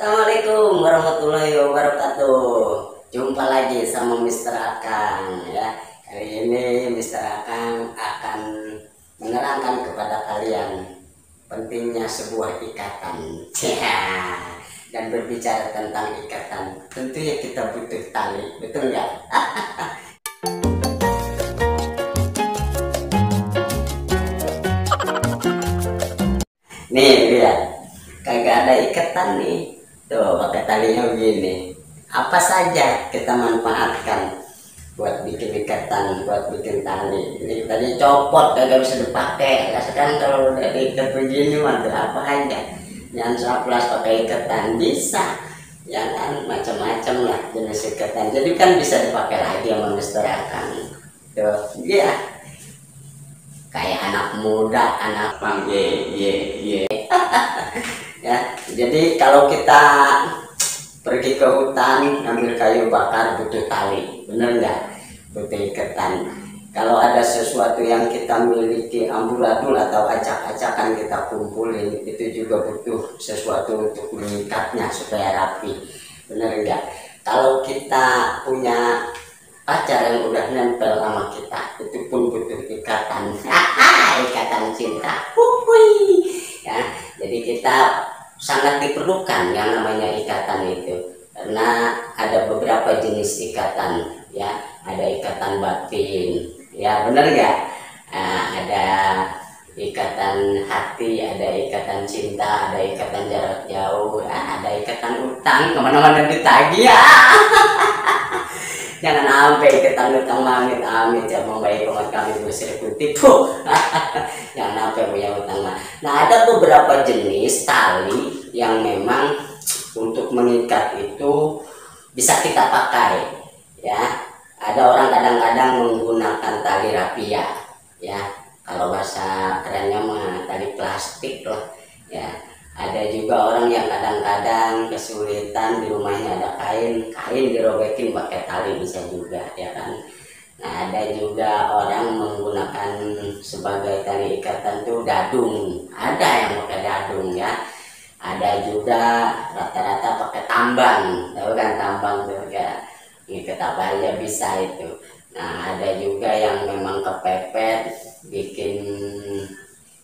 Assalamualaikum warahmatullahi wabarakatuh. Jumpa lagi sama Mr. Akang ya. Kali ini Mr. Akang akan menerangkan kepada kalian pentingnya sebuah ikatan. Ya. Dan berbicara tentang ikatan, tentunya kita butuh tali, betul nggak? Nih lihat, kagak ada ikatan nih. Tuh pakai talinya begini. Apa saja kita manfaatkan buat bikin ikatan, buat bikin tali. Ini tadi copot kagak bisa dipakai. Nah, sekarang kalau udah diikat begini mah tuh apa aja. Yang saplas pakai ikatan bisa. Ya kan macam-macam lah jenis ikatan. Jadi kan bisa dipakai lagi sama Mister Akang. Tuh, iya. Kayak anak muda, anak ye ye ye ya jadi kalau kita pergi ke hutan ambil kayu bakar butuh tali. Bener nggak? Butuh ikatan kalau ada sesuatu yang kita miliki amburadul atau acak-acakan kita kumpulin itu juga butuh sesuatu untuk mengikatnya supaya rapi. Bener nggak? Kalau kita punya pacar yang udah nempel sama kita itu pun butuh ikatan. Ikatan cinta. Hui. ya jadi kita sangat diperlukan yang namanya ikatan itu. Karena ada beberapa jenis ikatan ya ada ikatan batin ya benar nggak? Nah, ada ikatan hati ada ikatan cinta ada ikatan jarak jauh ada ikatan utang ke mana-mana ditagih ya jangan sampai utang amit amit ya membaik umat kami musrik tipu jangan sampai punya utang nah ada beberapa jenis tali yang memang untuk mengikat itu bisa kita pakai ya. Ada orang kadang-kadang menggunakan tali rapia ya. Kalau bahasa kerennya mah tali plastik loh ya ada juga orang yang kadang-kadang kesulitan di rumahnya ada kain kain dirobekin pakai tali bisa juga ya kan? Nah ada juga orang menggunakan sebagai tali ikatan tuh dadung. Ada yang pakai dadung ya. Ada juga rata-rata pakai tambang. Tahu kan tambang tuh ya ikat apa aja bisa itu. Nah ada juga yang memang kepepet bikin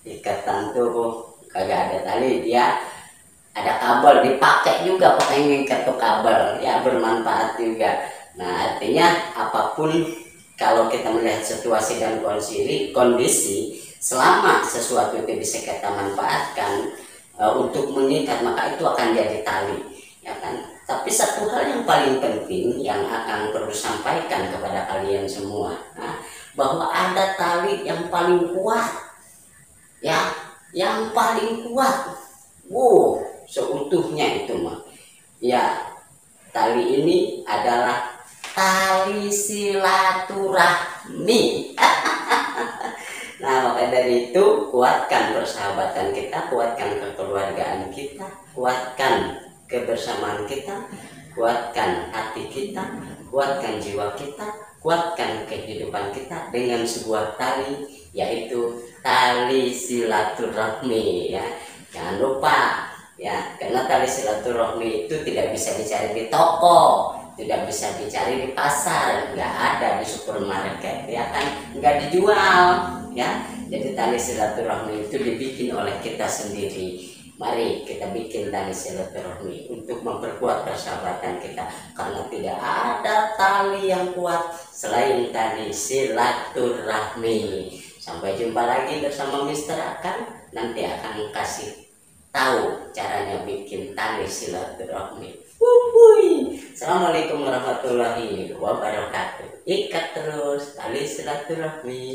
ikatan tuh kagak ada tali dia ada kabel dipakai juga pakai ngikat tuh kabel ya bermanfaat juga. Nah artinya apa pun kalau kita melihat situasi dan kondisi kondisi selama sesuatu itu bisa kita manfaatkan uh, untuk mengikat maka itu akan jadi tali ya kan? Tapi satu hal yang paling penting yang akan perlu sampaikan kepada kalian semua nah, bahwa ada tali yang paling kuat ya yang paling kuat. Wow seutuhnya itu mah ya tali ini adalah tali silaturahmi. Nah maka dari itu kuatkan persahabatan kita kuatkan kekeluargaan kita kuatkan kebersamaan kita kuatkan hati kita kuatkan jiwa kita kuatkan kehidupan kita dengan sebuah tali yaitu tali silaturahmi ya. Jangan lupa ya karena tali silaturahmi itu tidak bisa dicari di toko tidak bisa dicari di pasar nggak ada di supermarket ya kan? Nggak dijual ya. Jadi tali silaturahmi itu dibikin oleh kita sendiri mari kita bikin tali silaturahmi untuk memperkuat persahabatan kita karena tidak ada tali yang kuat selain tali silaturahmi Sampai jumpa lagi bersama Mister Akan. Nanti akan kasih tahu caranya bikin tali silaturahmi. Assalamualaikum warahmatullahi wabarakatuh. Ikat terus tali silaturahmi.